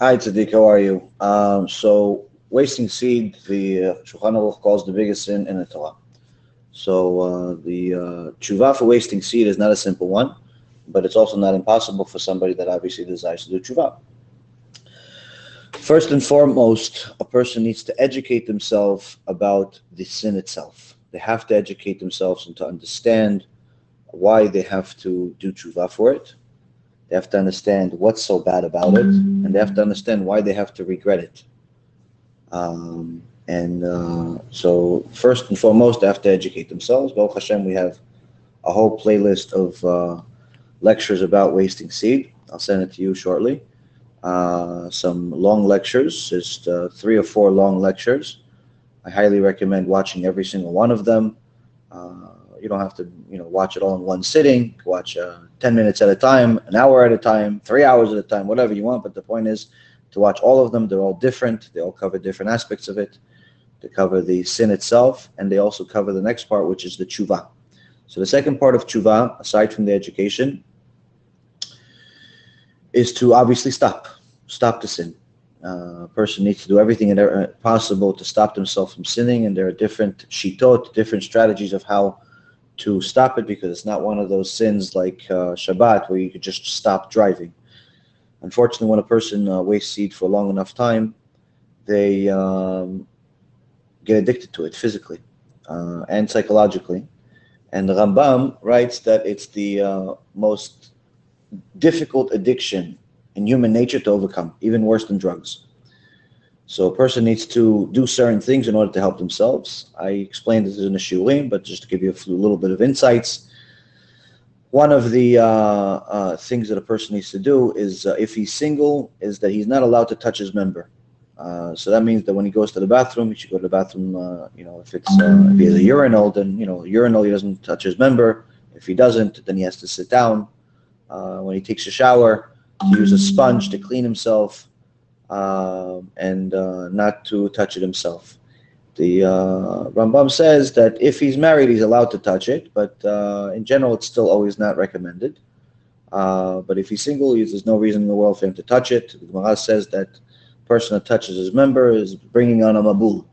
Hi, Tzaddik, how are you? Um, so, wasting seed, the uh, Shulchan Aruch calls the biggest sin in the Torah. So, uh, the uh, tshuva for wasting seed is not a simple one, but it's also not impossible for somebody that obviously desires to do tshuva. First and foremost, a person needs to educate themselves about the sin itself. They have to educate themselves and to understand why they have to do tshuva for it they have to understand what's so bad about it, and they have to understand why they have to regret it. Um, and uh, so, first and foremost, they have to educate themselves. Baruch Hashem, we have a whole playlist of uh, lectures about wasting seed. I'll send it to you shortly. Uh, some long lectures, just uh, three or four long lectures. I highly recommend watching every single one of them. Uh, you don't have to, you know, watch it all in one sitting. Watch uh, 10 minutes at a time, an hour at a time, three hours at a time, whatever you want. But the point is to watch all of them. They're all different. They all cover different aspects of it. They cover the sin itself, and they also cover the next part, which is the tshuva. So the second part of tshuva, aside from the education, is to obviously stop, stop the sin. Uh, a person needs to do everything uh, possible to stop themselves from sinning, and there are different shitot, different strategies of how to stop it because it's not one of those sins like uh, Shabbat where you could just stop driving. Unfortunately, when a person uh, wastes seed for a long enough time, they um, get addicted to it physically uh, and psychologically. And the Rambam writes that it's the uh, most difficult addiction in human nature to overcome, even worse than drugs. So a person needs to do certain things in order to help themselves. I explained this in a shiurim, but just to give you a little bit of insights. One of the uh, uh, things that a person needs to do is, uh, if he's single, is that he's not allowed to touch his member. Uh, so that means that when he goes to the bathroom, he should go to the bathroom. Uh, you know, if it's uh, if he has a urinal, then you know, urinal he doesn't touch his member. If he doesn't, then he has to sit down. when he takes a shower, to use a sponge to clean himself uh, and uh, not to touch it himself. The uh, Rambam says that if he's married, he's allowed to touch it, but uh, in general, it's still always not recommended. Uh, but if he's single, there's no reason in the world for him to touch it. The Gemara says that person that touches his member is bringing on a mabul.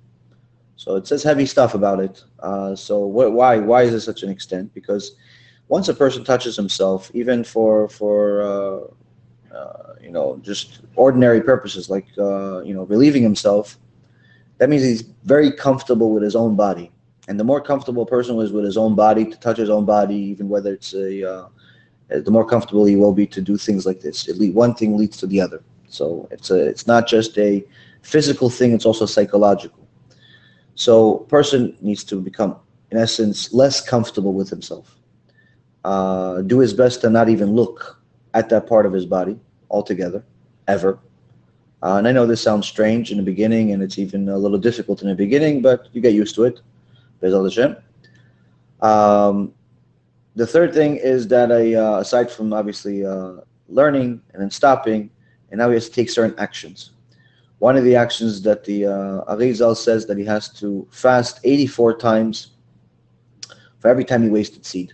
So it says heavy stuff about it. Uh, so wh- why why is it such an extent? Because once a person touches himself, even for for uh, you know, just ordinary purposes like, uh, you know, relieving himself, that means he's very comfortable with his own body. And the more comfortable a person is with his own body, to touch his own body, even whether it's a, uh, the more comfortable he will be to do things like this. Least one thing leads to the other. So it's a, it's not just a physical thing; it's also psychological. So, person needs to become, in essence, less comfortable with himself. Uh, do his best to not even look at that part of his body altogether, ever. Uh, and I know this sounds strange in the beginning, and it's even a little difficult in the beginning, but you get used to it. Hashem. Um, the third thing is that I, uh, aside from obviously uh, learning and then stopping, and now he has to take certain actions. One of the actions that the uh, Arizal says that he has to fast 84 times for every time he wasted seed.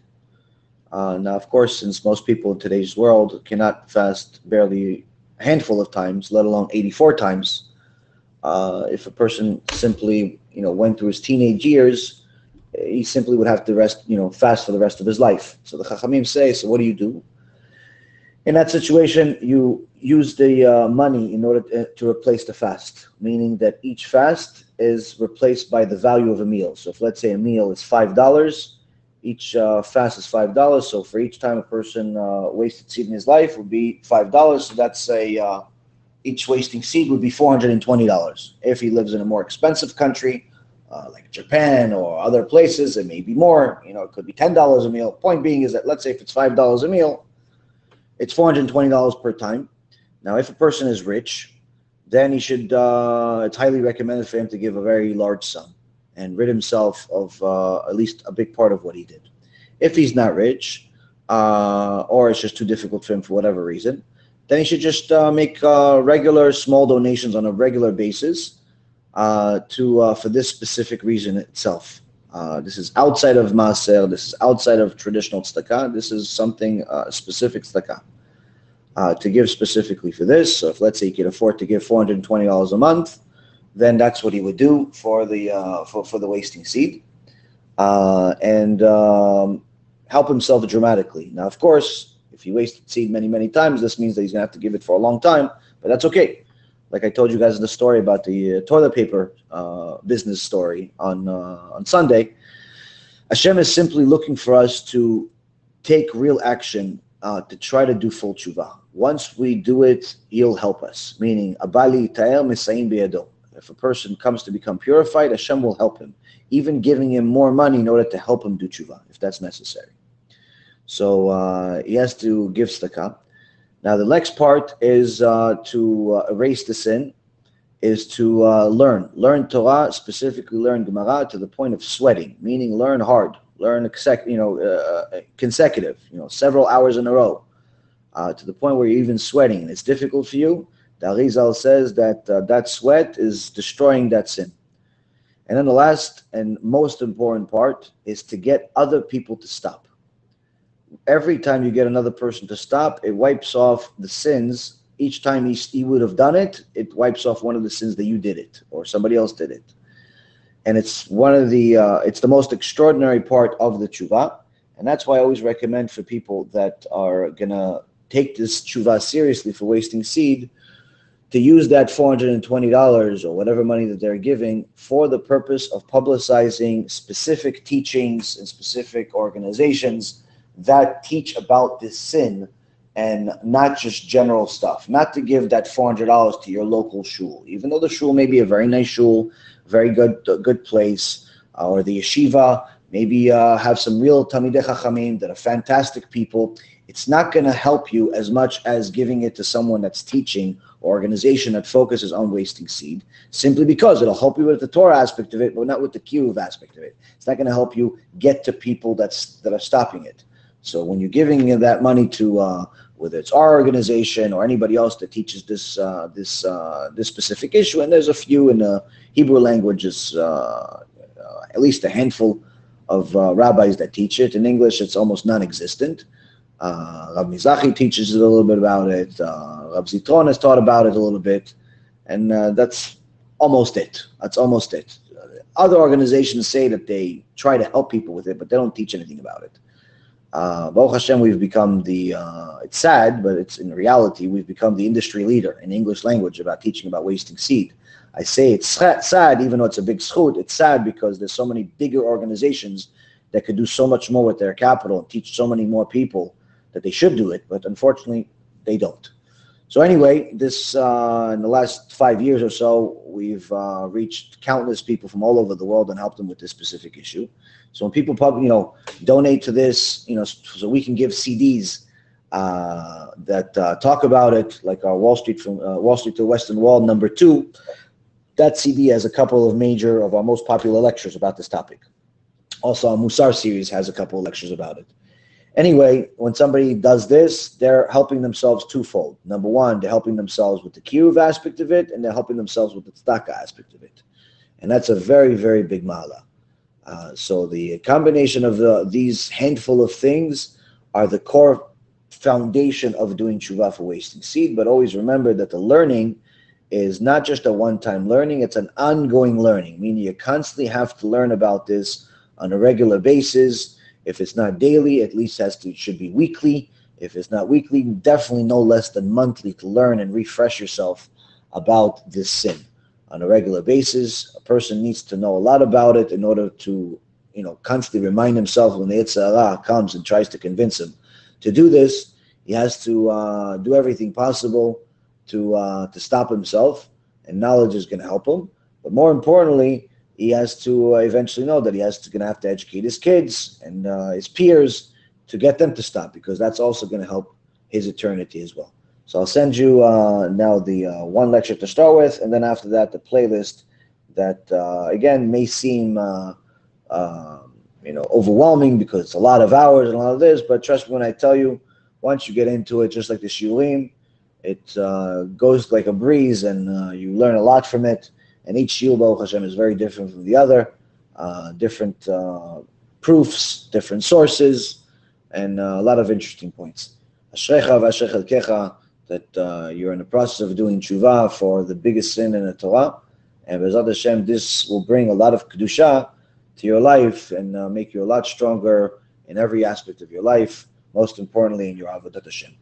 Uh, now, of course, since most people in today's world cannot fast barely a handful of times, let alone 84 times, uh, if a person simply, you know, went through his teenage years, he simply would have to rest, you know, fast for the rest of his life. So the Chachamim say, so what do you do? In that situation, you use the uh, money in order to, to replace the fast, meaning that each fast is replaced by the value of a meal. So if let's say a meal is five dollars, each uh, fast is five dollars. So for each time a person uh, wasted seed in his life would be five dollars. So that's a uh, each wasting seed would be four hundred and twenty dollars. If he lives in a more expensive country, uh, like Japan or other places, it may be more. You know, it could be ten dollars a meal. Point being is that let's say if it's five dollars a meal, it's four hundred and twenty dollars per time. Now, if a person is rich, then he should. Uh, it's highly recommended for him to give a very large sum and rid himself of uh, at least a big part of what he did. If he's not rich, uh, or it's just too difficult for him for whatever reason, then he should just uh, make uh, regular small donations on a regular basis uh, to uh, for this specific reason itself. this is outside of maaser. This is outside of traditional tzedakah. This is something specific tzedakah. to give specifically for this. So if let's say he could afford to give $420 a month, then that's what he would do for the uh, for, for the wasting seed, uh, and um, help himself dramatically. Now, of course, if he wasted seed many many times, this means that he's gonna have to give it for a long time, but that's okay. Like I told you guys in the story about the uh, toilet paper uh, business story on uh, on Sunday, Hashem is simply looking for us to take real action uh, to try to do full tshuva. Once we do it, He'll help us. Meaning, abali ta'el misayin biyado. If a person comes to become purified, Hashem will help him, even giving him more money in order to help him do tshuva, if that's necessary. So uh, he has to give tzedakah. Now the next part is uh, to uh, erase the sin, is to uh, learn. Learn Torah, specifically learn Gemara to the point of sweating, meaning learn hard, learn you know, uh, consecutive, you know, several hours in a row, uh, to the point where you're even sweating and it's difficult for you. The Arizal says that uh, that sweat is destroying that sin. And then the last and most important part is to get other people to stop. Every time you get another person to stop, it wipes off the sins. Each time he, he would have done it, it wipes off one of the sins that you did it or somebody else did it. And it's one of the, uh, it's the most extraordinary part of the tshuva. And that's why I always recommend for people that are going to take this tshuva seriously for wasting seed to use that $420 or whatever money that they're giving for the purpose of publicizing specific teachings and specific organizations that teach about this sin and not just general stuff. Not to give that $400 to your local shul, even though the shul may be a very nice shul, very good good place, uh, or the yeshiva, maybe uh, have some real Talmidei Chachamim that are fantastic people. It's not going to help you as much as giving it to someone that's teaching or organization that focuses on wasting seed simply because it'll help you with the Torah aspect of it, but not with the Kiruv aspect of it. It's not going to help you get to people that's that are stopping it. So when you're giving that money to uh, whether it's our organization or anybody else that teaches this uh, this uh, this specific issue, and there's a few in the Hebrew languages, uh, uh, at least a handful of uh, rabbis that teach it. In English, it's almost non-existent. Uh, Rav Mizrachi teaches a little bit about it. Uh, Rav Zitron has taught about it a little bit, and uh, that's almost it. That's almost it. Other organizations say that they try to help people with it, but they don't teach anything about it. Uh, Baruch Hashem, we've become the, uh, it's sad, but it's in reality, we've become the industry leader in English language about teaching about wasting seed. I say it's sad, even though it's a big zechut, it's sad because there's so many bigger organizations that could do so much more with their capital and teach so many more people that they should do it, but unfortunately, they don't. So anyway, this uh, in the last five years or so, we've uh, reached countless people from all over the world and helped them with this specific issue. So when people, you know, donate to this, you know, so we can give CDs uh, that uh, talk about it, like our Wall Street from uh, Wall Street to Western Wall number two. That CD has a couple of major of our most popular lectures about this topic. Also, our Musar series has a couple of lectures about it. Anyway, when somebody does this, they're helping themselves twofold. Number one, they're helping themselves with the kiruv aspect of it, and they're helping themselves with the tzedakah aspect of it. And that's a very, very big mala. Uh, so the combination of the, these handful of things are the core foundation of doing tshuva for wasting seed. But always remember that the learning is not just a one-time learning; it's an ongoing learning. Meaning you constantly have to learn about this on a regular basis if it's not daily, at least has to should be weekly. If it's not weekly, definitely no less than monthly to learn and refresh yourself about this sin on a regular basis. A person needs to know a lot about it in order to, you know, constantly remind himself when the yetzer hara comes and tries to convince him to do this. He has to uh, do everything possible to uh, to stop himself, and knowledge is going to help him. But more importantly, he has to uh, eventually know that he has to going to have to educate his kids and uh, his peers to get them to stop because that's also going to help his eternity as well. So I'll send you uh, now the uh, one lecture to start with, and then after that the playlist that uh, again may seem uh, um, you know overwhelming because it's a lot of hours and a lot of this, but trust me when I tell you, once you get into it, just like the shiurim, it goes like a breeze, and you learn a lot from it and each shiur Baruch Hashem is very different from the other, uh, different uh, proofs, different sources, and uh, a lot of interesting points. Ashrecha v'ashrecha that uh, you're in the process of doing tshuva for the biggest sin in the Torah. And Be'ezrat Hashem, this will bring a lot of kedusha to your life and uh, make you a lot stronger in every aspect of your life. Most importantly, in your avodat Hashem.